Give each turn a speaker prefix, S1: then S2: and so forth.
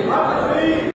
S1: Right.